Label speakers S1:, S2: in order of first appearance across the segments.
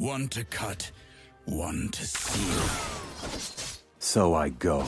S1: One to cut, one to seal.
S2: So I go.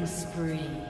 S3: Killing spree.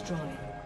S3: destroyed.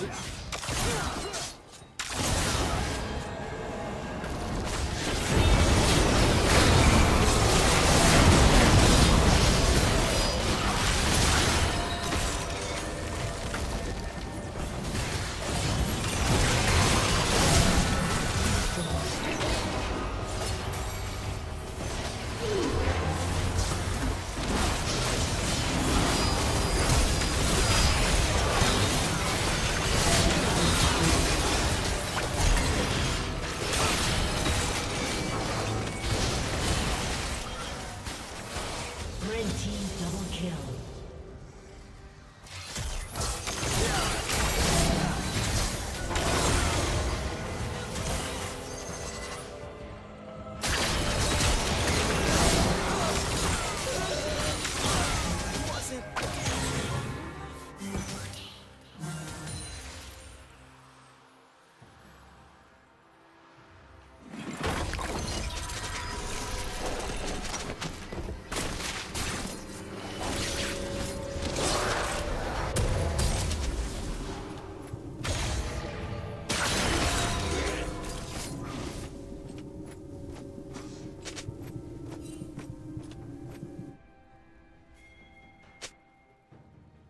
S2: Yeah.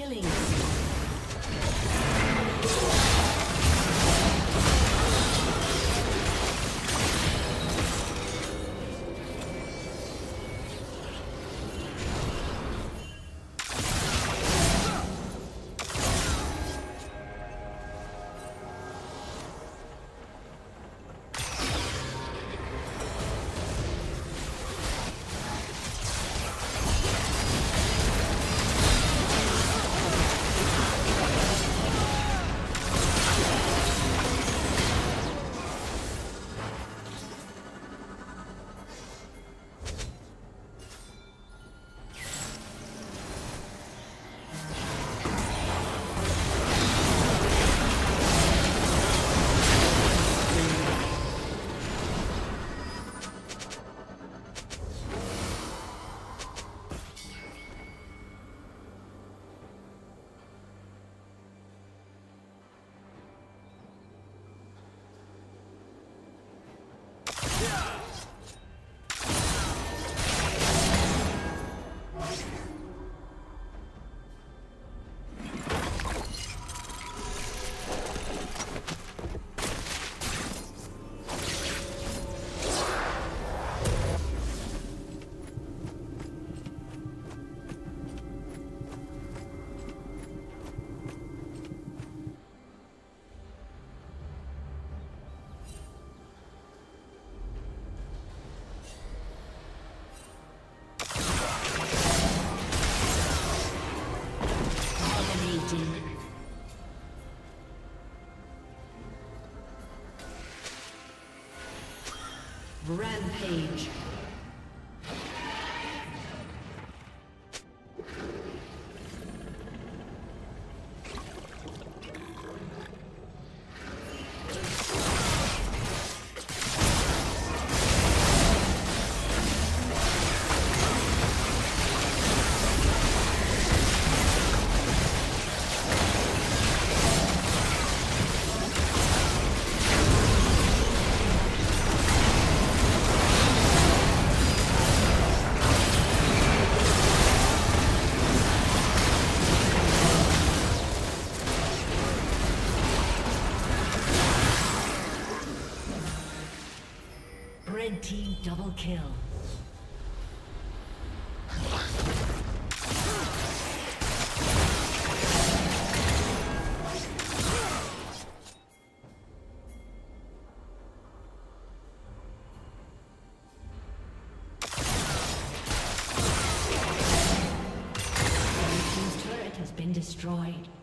S2: Killing Rampage. Double kill.
S3: destroyed.